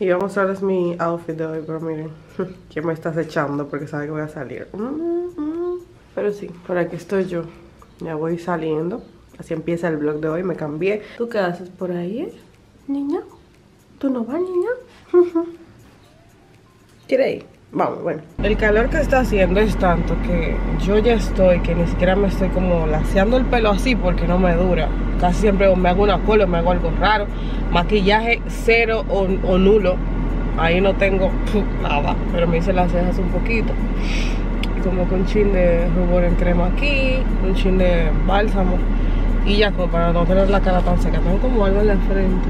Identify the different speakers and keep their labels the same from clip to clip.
Speaker 1: Y vamos a mostrarles mi outfit de hoy, pero miren, ¿quién me estás echando? Porque sabe que voy a salir. Mm, mm. Pero sí, por aquí estoy yo. Ya voy saliendo. Así empieza el vlog de hoy, me cambié. ¿Tú qué haces por ahí? Niña, ¿tú no vas, niña? ¿Quiere ir? Vamos, bueno. El calor que está haciendo es tanto que yo ya estoy, que ni siquiera me estoy como laseando el pelo así porque no me dura. Casi siempre me hago una cola, me hago algo raro. Maquillaje cero o, nulo. Ahí no tengo nada, pero me hice las cejas un poquito. Como con un chin de rubor en crema aquí, un chin de bálsamo. Y ya como para no tener la cara tan seca. Tengo como algo en la frente.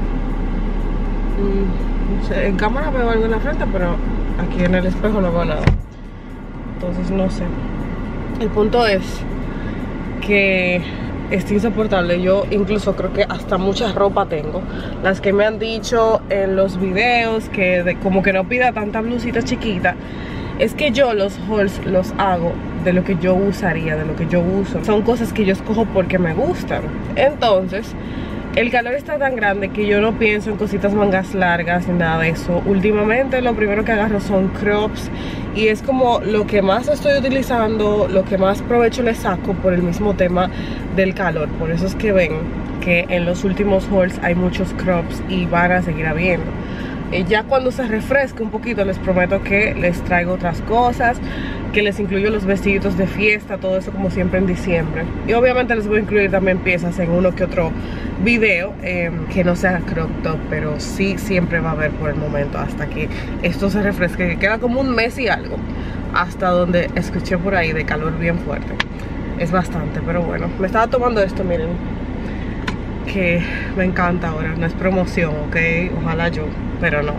Speaker 1: Mm, en cámara veo algo en la frente, pero aquí en el espejo no veo nada entonces no sé el punto es que es insoportable yo incluso creo que hasta mucha ropa tengo las que me han dicho en los videos que como que no pida tanta blusita chiquita es que yo los hauls los hago de lo que yo usaría, de lo que yo uso. Son cosas que yo escojo porque me gustan. Entonces, el calor está tan grande que yo no pienso en cositas mangas largas ni nada de eso. Últimamente lo primero que agarro son crops y es como lo que más estoy utilizando, lo que más provecho le saco por el mismo tema del calor. Por eso es que ven que en los últimos hauls hay muchos crops y van a seguir habiendo. Eh, ya cuando se refresque un poquito les prometo que les traigo otras cosas que les incluyo los vestiditos de fiesta, todo eso como siempre en diciembre y obviamente les voy a incluir también piezas en uno que otro video em, que no sea crop top, pero sí siempre va a haber por el momento hasta que esto se refresque, que queda como un mes y algo hasta donde escuché por ahí de calor bien fuerte es bastante, pero bueno me estaba tomando esto, miren que me encanta ahora, no es promoción, ok, ojalá yo pero no.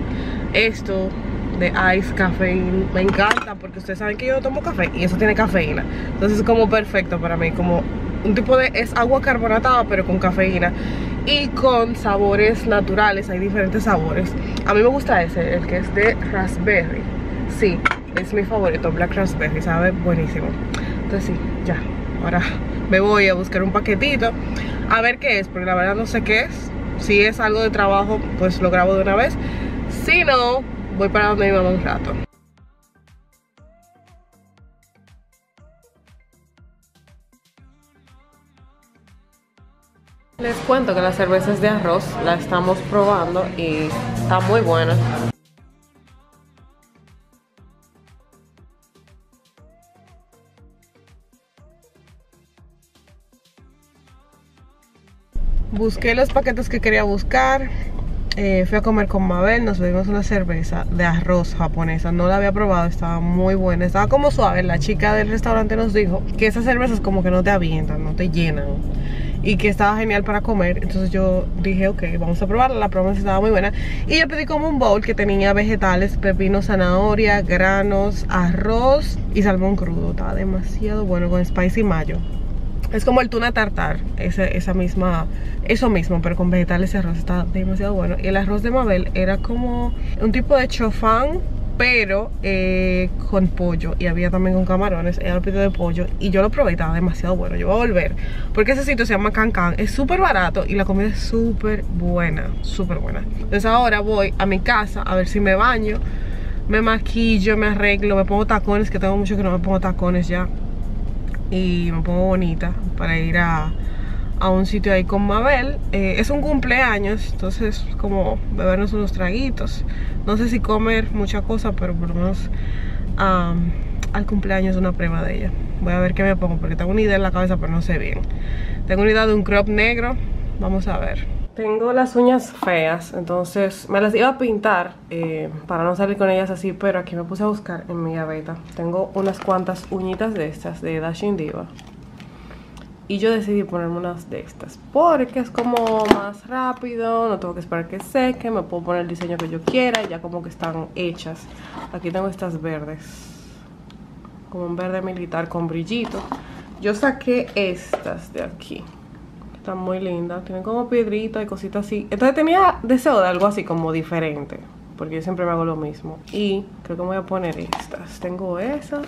Speaker 1: Esto de ice cafeína me encanta porque ustedes saben que yo tomo café y eso tiene cafeína. Entonces es como perfecto para mí, como un tipo de, es agua carbonatada pero con cafeína y con sabores naturales, hay diferentes sabores. A mí me gusta ese, el que es de raspberry. Sí, es mi favorito, black raspberry, sabe buenísimo. Entonces sí, ya, ahora me voy a buscar un paquetito a ver qué es, porque la verdad no sé qué es si es algo de trabajo, pues lo grabo de una vez. Si no, voy para donde mi mamá un rato. Les cuento que las cervezas de arroz la estamos probando y está muy buena. busqué los paquetes que quería buscar. Eh, fui a comer con Mabel, nos bebimos una cerveza de arroz japonesa. No la había probado, estaba muy buena. Estaba como suave. La chica del restaurante nos dijo que esas cervezas como que no te avientan, no te llenan. Y que estaba genial para comer. Entonces yo dije, ok, vamos a probarla. La promesa estaba muy buena. Y yo pedí como un bowl que tenía vegetales, pepino, zanahoria, granos, arroz y salmón crudo. Estaba demasiado bueno con spicy mayo. Es como el tuna tartar, esa, misma, eso mismo, pero con vegetales y arroz. Está demasiado bueno. Y el arroz de Mabel era como un tipo de chofán, pero eh, con pollo. Y había también con camarones. Era el de pollo. Y yo lo probé, estaba demasiado bueno. Yo voy a volver. Porque ese sitio se llama Can Can. Es súper barato y la comida es súper buena. Súper buena. Entonces ahora voy a mi casa a ver si me baño. Me maquillo, me arreglo, me pongo tacones, que tengo mucho que no me pongo tacones ya y me pongo bonita para ir a, un sitio ahí con Mabel. Eh, es un cumpleaños, entonces como bebernos unos traguitos. No sé si comer mucha cosa, pero por lo menos al cumpleaños una prueba de ella. Voy a ver qué me pongo porque tengo una idea en la cabeza, pero no sé bien. Tengo una idea de un crop negro. Vamos a ver. Tengo las uñas feas, entonces me las iba a pintar eh, para no salir con ellas así, pero aquí me puse a buscar en mi gaveta. Tengo unas cuantas uñitas de estas, de Dashing Diva. Y yo decidí ponerme unas de estas, porque es como más rápido, no tengo que esperar que seque, me puedo poner el diseño que yo quiera, ya como que están hechas. Aquí tengo estas verdes, como un verde militar con brillito. Yo saqué estas de aquí. Están muy lindas. Tienen como piedritas y cositas así. Entonces tenía deseo de algo así como diferente. Porque yo siempre me hago lo mismo. Y creo que me voy a poner estas. Tengo esas.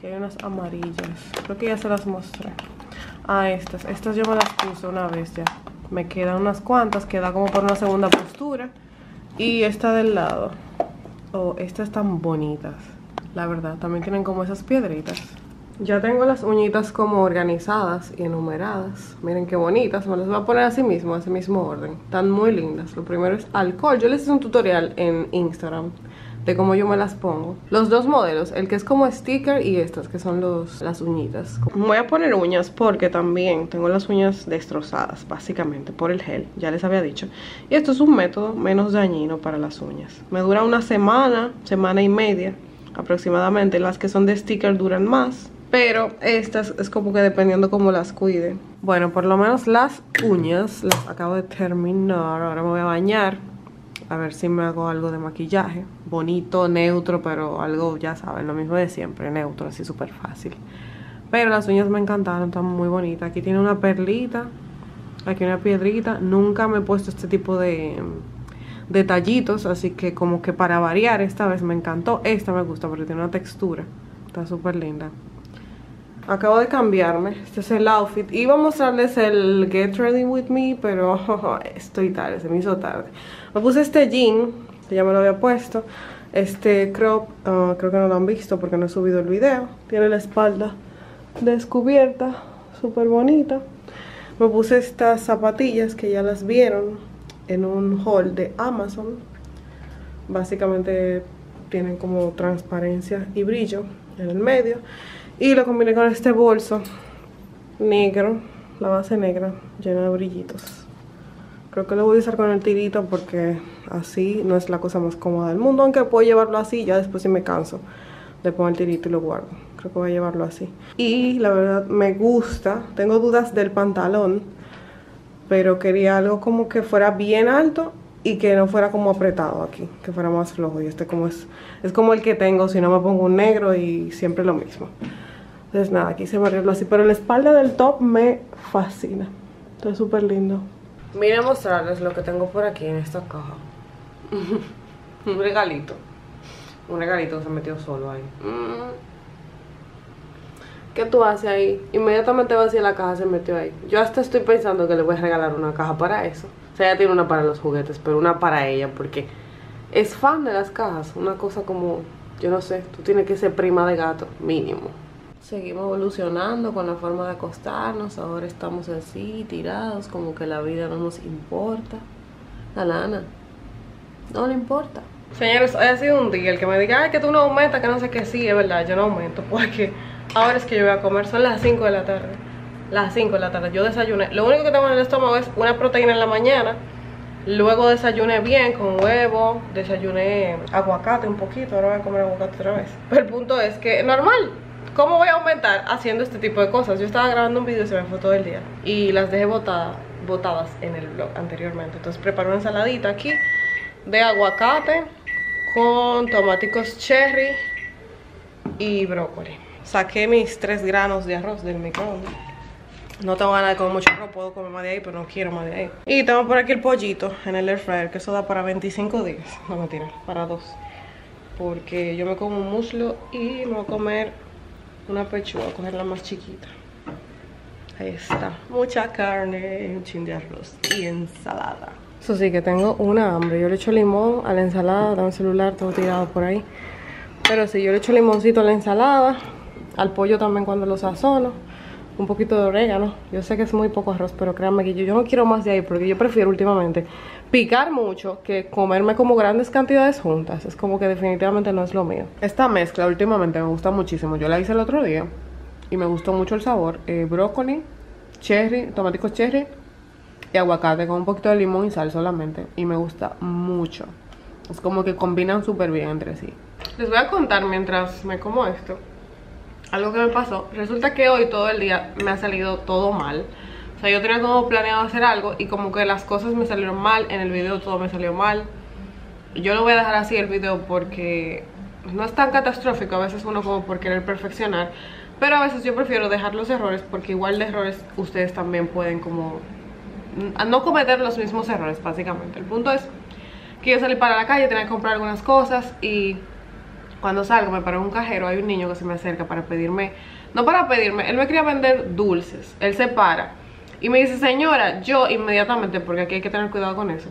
Speaker 1: Que hay unas amarillas. Creo que ya se las mostré. Ah, estas. Estas yo me las puse una vez ya. Me quedan unas cuantas. Queda como por una segunda postura. Y esta del lado. Oh, estas están bonitas. La verdad, también tienen como esas piedritas. Ya tengo las uñitas como organizadas y enumeradas. Miren qué bonitas. Me las voy a poner así mismo, así mismo orden. Están muy lindas. Lo primero es alcohol. Yo les hice un tutorial en Instagram de cómo yo me las pongo. Los dos modelos, el que es como sticker y estas que son los, las uñitas. Voy a poner uñas porque también tengo las uñas destrozadas, básicamente, por el gel, ya les había dicho. Y esto es un método menos dañino para las uñas. Me dura una semana, semana y media aproximadamente. Las que son de sticker duran más. Pero estas es como que dependiendo cómo las cuide. Bueno, por lo menos las uñas las acabo de terminar. Ahora me voy a bañar a ver si me hago algo de maquillaje. Bonito, neutro, pero algo, ya saben, lo mismo de siempre, neutro, así súper fácil. Pero las uñas me encantaron, están muy bonitas. Aquí tiene una perlita, aquí una piedrita. Nunca me he puesto este tipo de detallitos, así que como que para variar esta vez me encantó. Esta me gusta porque tiene una textura, está súper linda. Acabo de cambiarme, este es el outfit. Iba a mostrarles el Get Ready With Me Pero estoy tarde, se me hizo tarde. Me puse este jean, que ya me lo había puesto. Este crop, ah, creo que no lo han visto porque no he subido el video. Tiene la espalda descubierta, súper bonita. Me puse estas zapatillas que ya las vieron En un haul de Amazon. Básicamente tienen como transparencia y brillo en el medio y lo combiné con este bolso negro, la base negra, llena de brillitos. Creo que lo voy a usar con el tirito porque así no es la cosa más cómoda del mundo. Aunque puedo llevarlo así, ya después si me canso le pongo el tirito y lo guardo. Creo que voy a llevarlo así. Y la verdad me gusta. Tengo dudas del pantalón. Pero quería algo como que fuera bien alto y que no fuera como apretado aquí. Que fuera más flojo. Y este como es, es como el que tengo si no me pongo un negro y siempre lo mismo. Entonces nada, quise variarlo así. Pero la espalda del top me fascina. Está súper lindo. Miren a mostrarles lo que tengo por aquí en esta caja. un regalito. Un regalito que se metió solo ahí. Mm. ¿Qué tú haces ahí? Inmediatamente vacía la caja se metió ahí. Yo hasta estoy pensando que le voy a regalar una caja para eso. O sea, ella tiene una para los juguetes, pero una para ella porque es fan de las cajas. Una cosa como, yo no sé, tú tienes que ser prima de gato, mínimo. Seguimos evolucionando con la forma de acostarnos. Ahora estamos así, tirados, como que la vida no nos importa. La lana, no le importa. Señores, hoy ha sido un día el que me diga, ay, que tú no aumentas, que no sé qué, sí, es verdad, yo no aumento, porque ahora es que yo voy a comer, son las 5 de la tarde. Las 5 de la tarde, yo desayuné. Lo único que tengo en el estómago es una proteína en la mañana. Luego desayuné bien con huevo, desayuné aguacate un poquito, ahora voy a comer aguacate otra vez. Pero el punto es que normal, ¿Cómo voy a aumentar haciendo este tipo de cosas? Yo estaba grabando un video y se me fue todo el día Y las dejé botadas, botadas en el blog anteriormente Entonces preparo una ensaladita aquí De aguacate Con tomáticos cherry Y brócoli Saqué mis tres granos de arroz del microondas no tengo ganas de comer mucho arroz, puedo comer más de ahí, pero no quiero más de ahí. Y tengo por aquí el pollito en el air fryer, que eso da para 25 días. No mentira, para dos. Porque yo me como un muslo y me voy a comer una pechuga, a coger la más chiquita. Ahí está. Mucha carne, un chin de arroz y ensalada. Eso sí, que tengo una hambre. Yo le echo limón a la ensalada, tengo el celular todo tirado por ahí. Pero sí, yo le echo limoncito a la ensalada, al pollo también cuando lo sazono. Un poquito de orégano. Yo sé que es muy poco arroz, pero créanme que yo, yo no quiero más de ahí porque yo prefiero últimamente picar mucho que comerme como grandes cantidades juntas. Es como que definitivamente no es lo mío. Esta mezcla últimamente me gusta muchísimo. Yo la hice el otro día y me gustó mucho el sabor. Eh, brócoli, cherry, tomáticos cherry y aguacate con un poquito de limón y sal solamente. Y me gusta mucho. Es como que combinan súper bien entre sí. Les voy a contar mientras me como esto. Algo que me pasó. Resulta que hoy todo el día me ha salido todo mal. O sea, yo tenía como planeado hacer algo y como que las cosas me salieron mal, en el video todo me salió mal. Yo lo voy a dejar así el video porque no es tan catastrófico, a veces uno como por querer perfeccionar, pero a veces yo prefiero dejar los errores porque igual de errores ustedes también pueden como no cometer los mismos errores básicamente. El punto es que yo salí para la calle, tenía que comprar algunas cosas y cuando salgo me paró un cajero, hay un niño que se me acerca para pedirme, no para pedirme, él me quería vender dulces, él se para y me dice, señora, yo inmediatamente, porque aquí hay que tener cuidado con eso.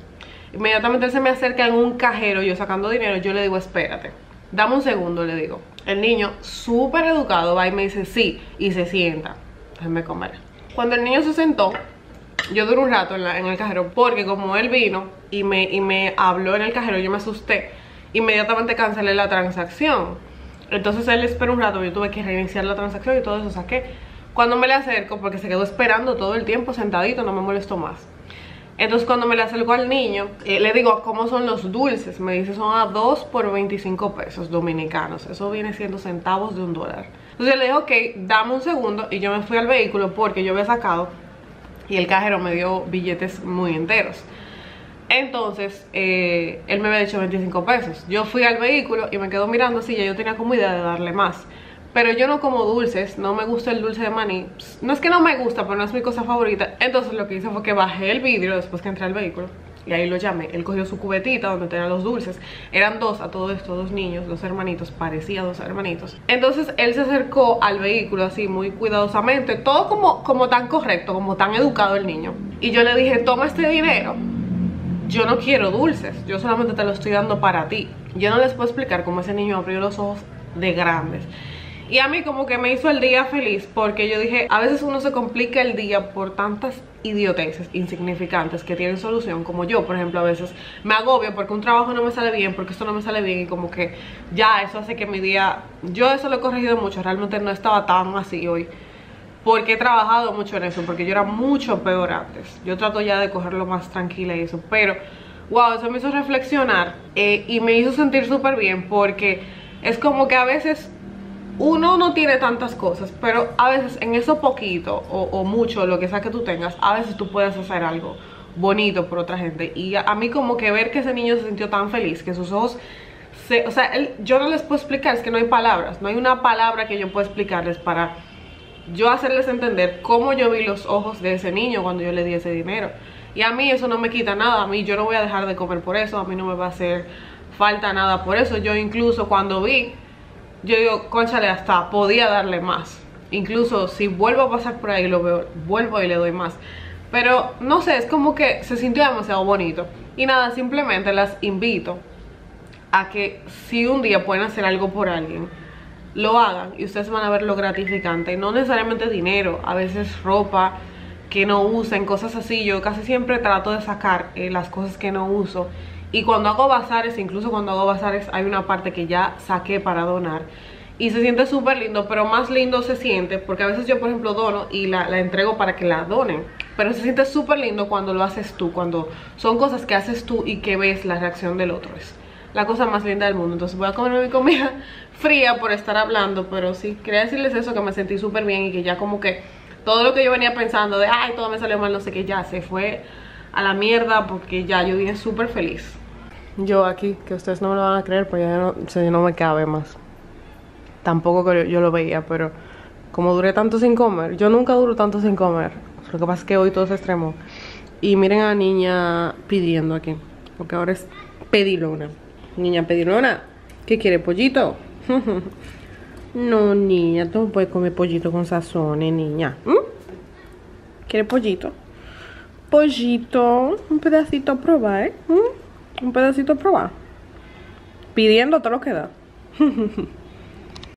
Speaker 1: Inmediatamente él se me acerca en un cajero, yo sacando dinero, yo le digo, espérate, dame un segundo, le digo. El niño, súper educado, va y me dice, sí, y se sienta. Déjenme comer. Cuando el niño se sentó, yo duré un rato en, en, el cajero porque como él vino y me, y me habló en el cajero, yo me asusté. Inmediatamente cancelé la transacción. Entonces él esperó un rato, yo tuve que reiniciar la transacción y todo eso saqué. Cuando me le acerco, porque se quedó esperando todo el tiempo sentadito, no me molestó más. Entonces cuando me le acerco al niño, eh, le digo, ¿cómo son los dulces? Me dice, son a 2 por 25 pesos dominicanos. Eso viene siendo centavos de un dólar. Entonces yo le dije, ok, dame un segundo. Y yo me fui al vehículo porque yo había sacado y el cajero me dio billetes muy enteros. Entonces, eh, él me había dicho 25 pesos. Yo fui al vehículo y me quedo mirando así, ya yo tenía como idea de darle más. Pero yo no como dulces, no me gusta el dulce de maní. No es que no me gusta, pero no es mi cosa favorita. Entonces lo que hice fue que bajé el vidrio después que entré al vehículo. Y ahí lo llamé. Él cogió su cubetita donde tenía los dulces. Eran dos a todo esto, dos niños, dos hermanitos. Parecía dos hermanitos. Entonces él se acercó al vehículo así muy cuidadosamente. Todo como, como tan correcto, como tan educado el niño. Y yo le dije, toma este dinero. Yo no quiero dulces. Yo solamente te lo estoy dando para ti. Yo no les puedo explicar cómo ese niño abrió los ojos de grandes. Y a mí como que me hizo el día feliz porque yo dije, a veces uno se complica el día por tantas idioteces insignificantes que tienen solución como yo, por ejemplo, a veces me agobio porque un trabajo no me sale bien, porque esto no me sale bien y como que ya eso hace que mi día, yo eso lo he corregido mucho, realmente no estaba tan así hoy porque he trabajado mucho en eso, porque yo era mucho peor antes. Yo trato ya de cogerlo más tranquila y eso, pero wow, eso me hizo reflexionar eh, y me hizo sentir súper bien porque es como que a veces uno no tiene tantas cosas, pero a veces en eso poquito o, mucho, lo que sea que tú tengas, a veces tú puedes hacer algo bonito por otra gente. Y a, mí como que ver que ese niño se sintió tan feliz, que sus ojos... O sea, yo no les puedo explicar, es que no hay palabras, no hay una palabra que yo pueda explicarles para yo hacerles entender cómo yo vi los ojos de ese niño cuando yo le di ese dinero. Y a mí eso no me quita nada, a mí yo no voy a dejar de comer por eso, a mí no me va a hacer falta nada por eso. Yo incluso cuando vi yo digo, conchale, hasta podía darle más. Incluso si vuelvo a pasar por ahí lo veo, vuelvo y le doy más. Pero no sé, es como que se sintió demasiado bonito. Y nada, simplemente las invito a que si un día pueden hacer algo por alguien, lo hagan y ustedes van a ver lo gratificante. No necesariamente dinero, a veces ropa que no usen, cosas así. Yo casi siempre trato de sacar eh, las cosas que no uso y cuando hago bazares, incluso cuando hago bazares hay una parte que ya saqué para donar y se siente súper lindo, pero más lindo se siente porque a veces yo por ejemplo dono y la, entrego para que la donen pero se siente súper lindo cuando lo haces tú, cuando son cosas que haces tú y que ves la reacción del otro es la cosa más linda del mundo, entonces voy a comer mi comida fría por estar hablando, pero sí, quería decirles eso, que me sentí súper bien y que ya como que todo lo que yo venía pensando de ay, todo me salió mal, no sé qué, ya se fue a la mierda porque ya yo vine súper feliz. Yo aquí, que ustedes no me lo van a creer, pues ya no, no me cabe más. Tampoco que yo, lo veía, pero como duré tanto sin comer, yo nunca duro tanto sin comer. Lo que pasa es que hoy todo se extremo. Y miren a la niña pidiendo aquí, porque ahora es pedilona. Niña pedilona, ¿qué quiere? ¿Pollito? no, niña, tú no puedes comer pollito con sazones, niña. ¿Mm? ¿Quiere pollito? pollito, un pedacito a probar, ¿eh? Un pedacito a probar. Pidiendo todo lo que da.